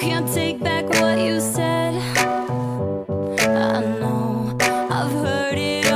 can't take back what you said. I know, I've heard it